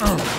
Oh.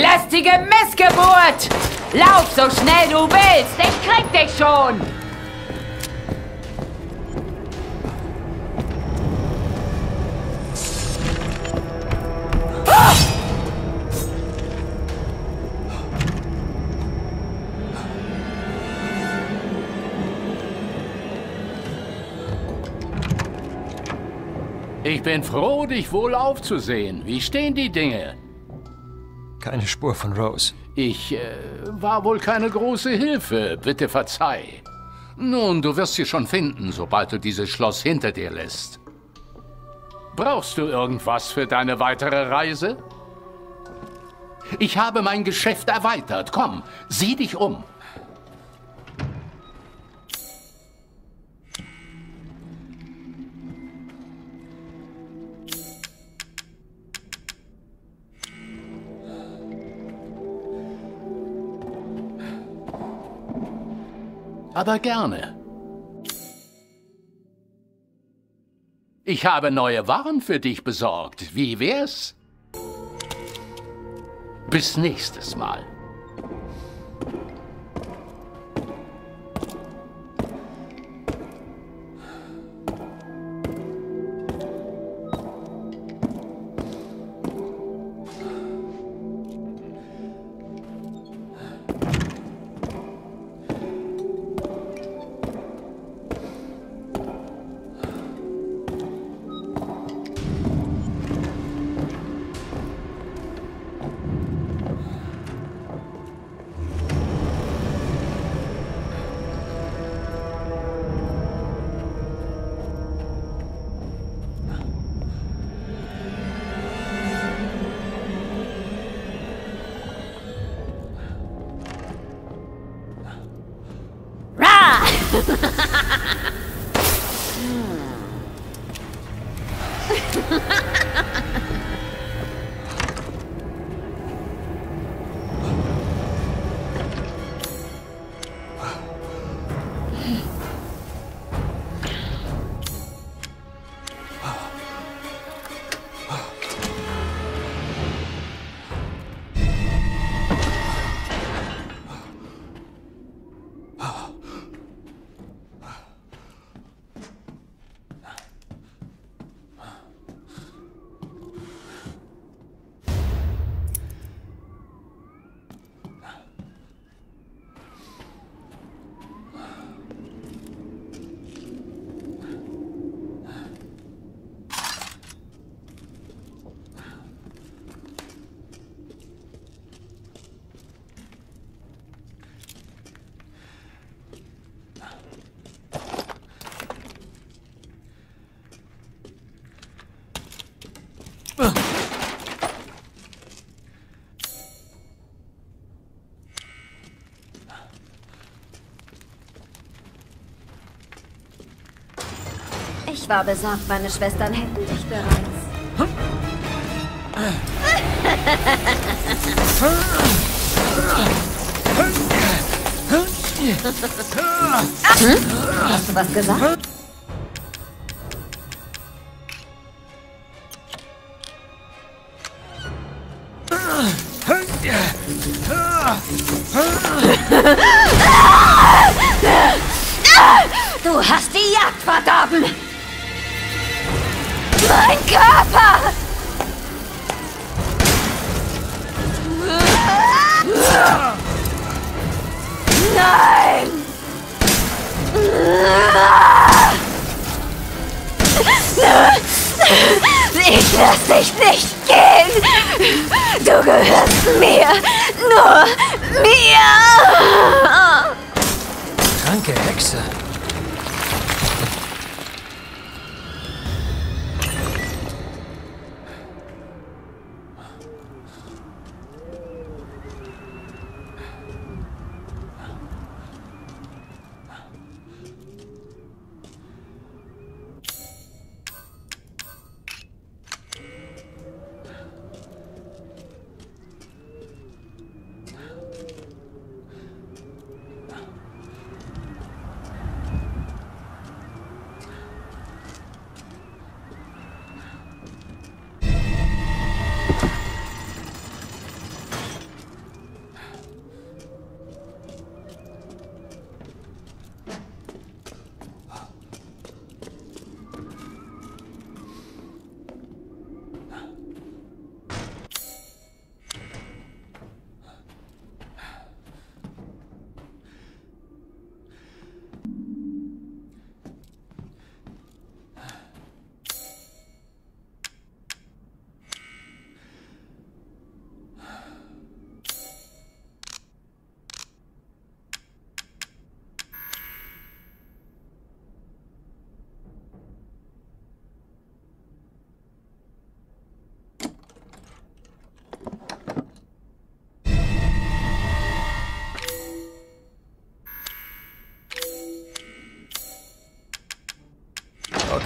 Lästige Missgeburt! Lauf so schnell du willst! Ich krieg dich schon! Ich bin froh, dich wohl aufzusehen. Wie stehen die Dinge? Keine Spur von Rose. Ich äh, war wohl keine große Hilfe, bitte verzeih. Nun, du wirst sie schon finden, sobald du dieses Schloss hinter dir lässt. Brauchst du irgendwas für deine weitere Reise? Ich habe mein Geschäft erweitert. Komm, sieh dich um. Aber gerne. Ich habe neue Waren für dich besorgt. Wie wär's? Bis nächstes Mal. Okay. Ich war besorgt, meine Schwestern hätten dich bereits. Hm? Hast du was gesagt? Du hast die Jagd verdorben! Mein Körper! Nein! Ich lass dich nicht gehen! Du gehörst mir! Nur mir! Kranke Hexe.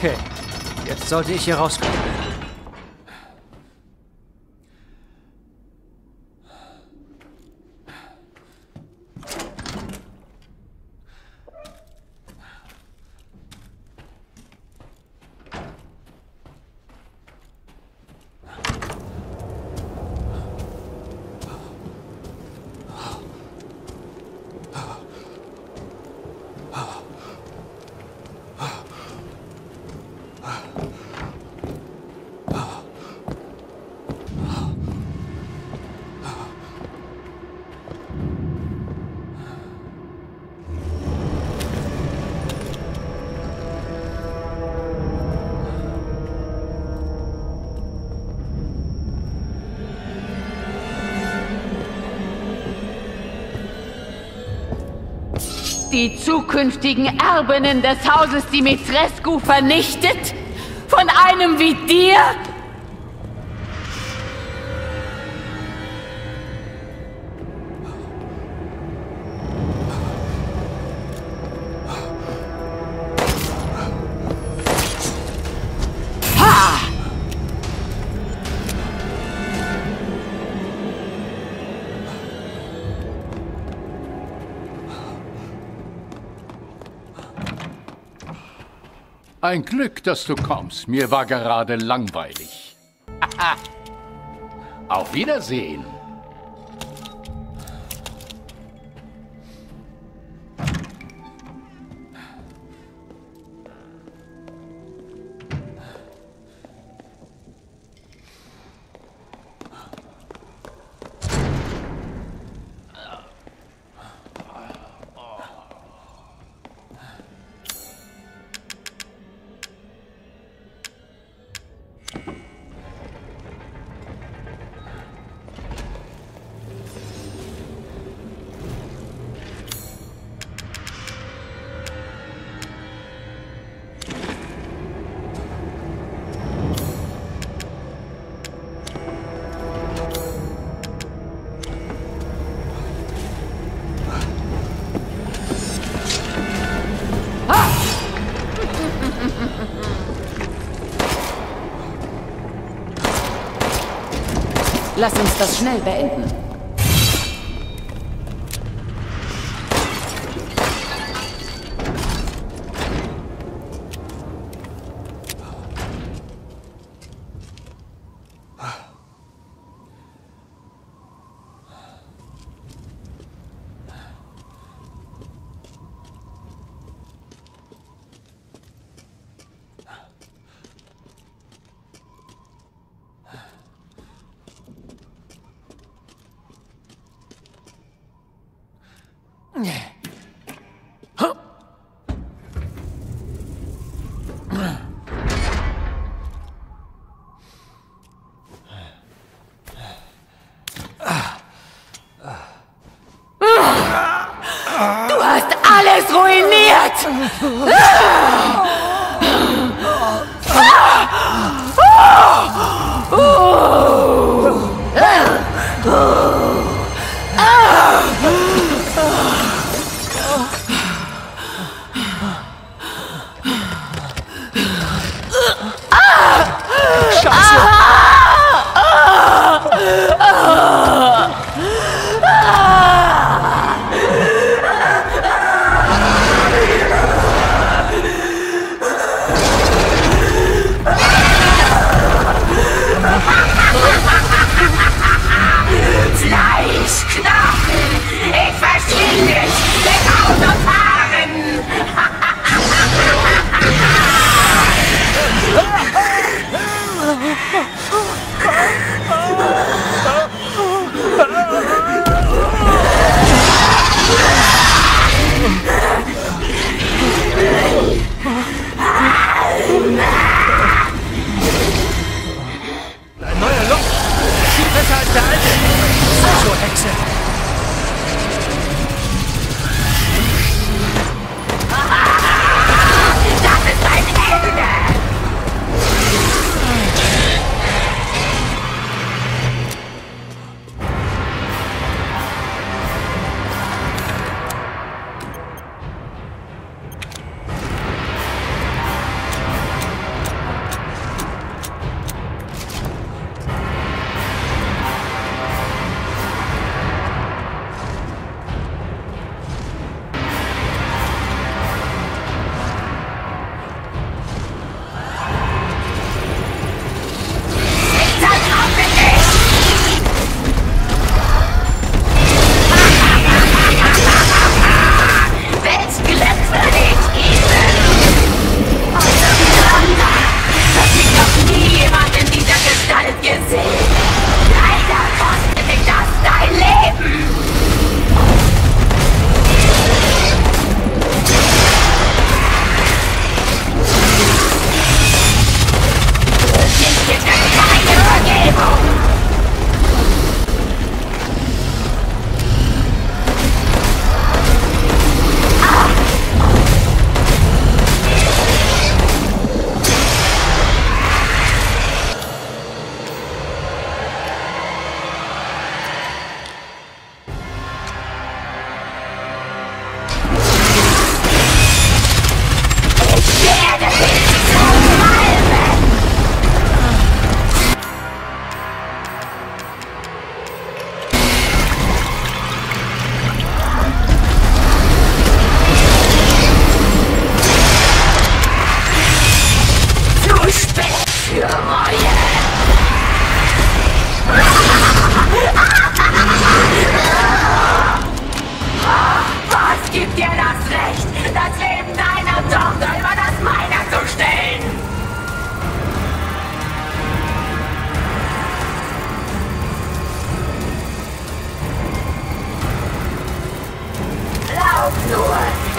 Okay, jetzt sollte ich hier rauskommen. Die zukünftigen Erbinnen des Hauses Dimitrescu vernichtet? Von einem wie dir? Ein Glück, dass du kommst. Mir war gerade langweilig. Auf Wiedersehen. Lass uns das schnell beenden. Du hast alles ruiniert! Fleischknochen!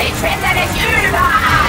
Ich finde dich überall!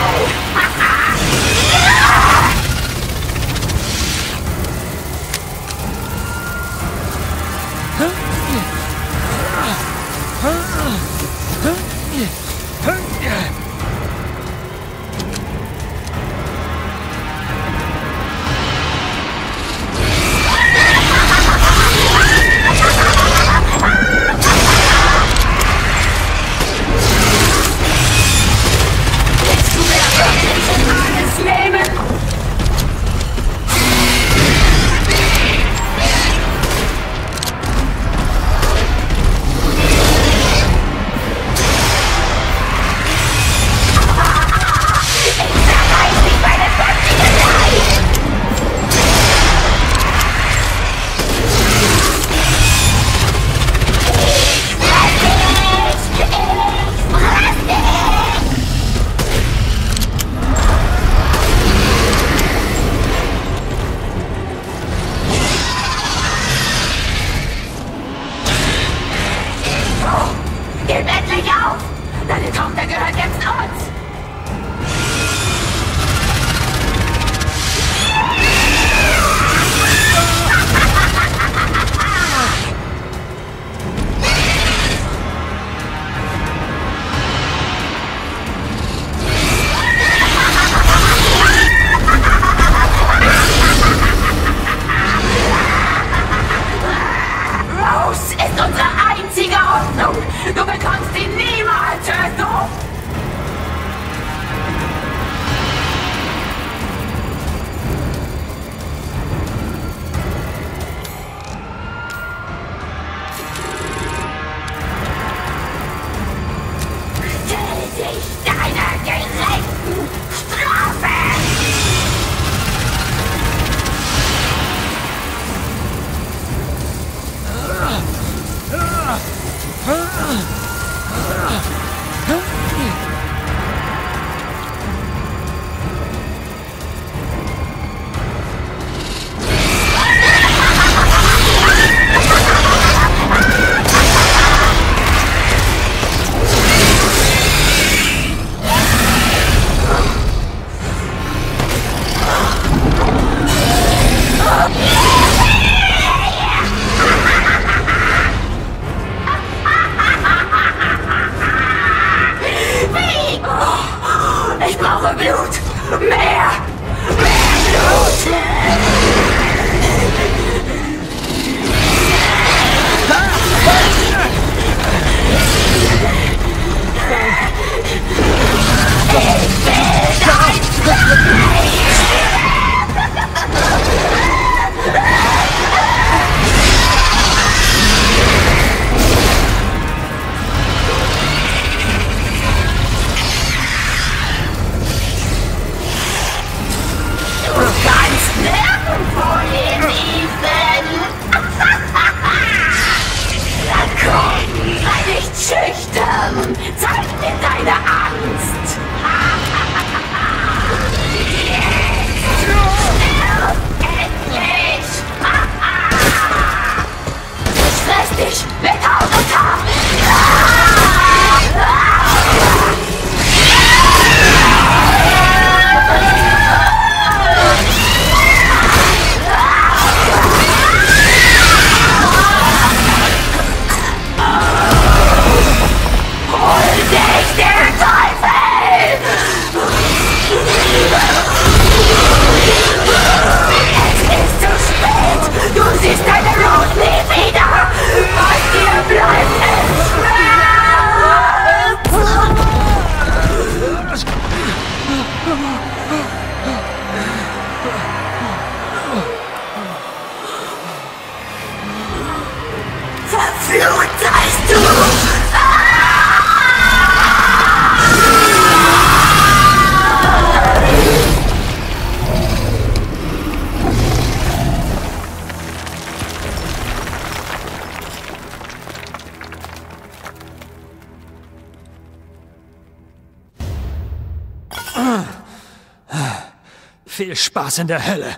Spaß in der Hölle.